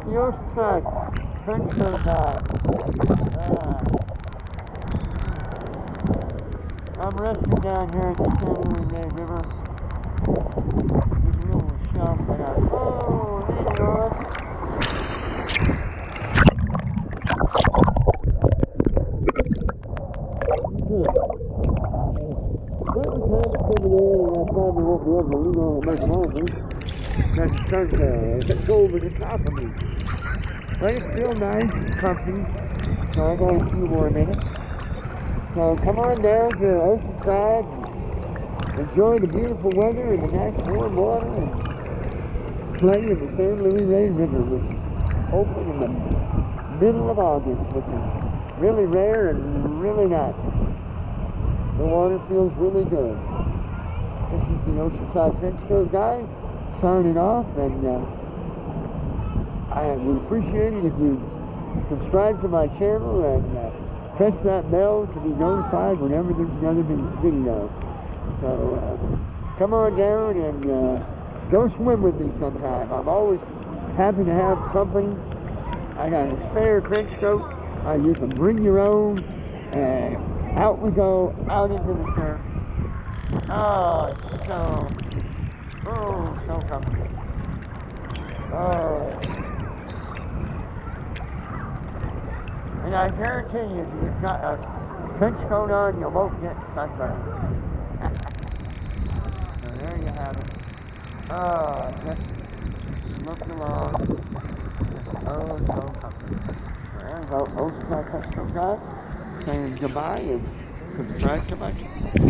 the Oceanside Trenchcoat Guy. Uh, I'm resting down here at the San Luis River. There's a little that I. Oh, there it was. Good. Well, the time's coming in, and I probably won't be able to lean on and make a. That's. Uh, go over the top of me. But it's still nice and comfy. So I got a few more minutes. So come on down to Oceanside and enjoy the beautiful weather and the nice warm water and play in the San Luis Rey River, which is open in the middle of August, which is really rare and really nice. The water feels really good. This is the Oceanside Trenchcoat guys signing off, and uh, I would appreciate it if you subscribe to my channel and uh, press that bell to be notified whenever there's another video. So uh, come on down and uh, go swim with me sometime. I'm always happy to have company. I got a spare trench coat. Uh, you can bring your own. And out we go, out into the surf. Oh, so, Oh. And I guarantee you, if you've got a trench coat on, you won't get sunburned. so there you have it. Oh, just look along. Just oh, so comfortable. There you go. Oceanside saying goodbye and subscribe to my channel.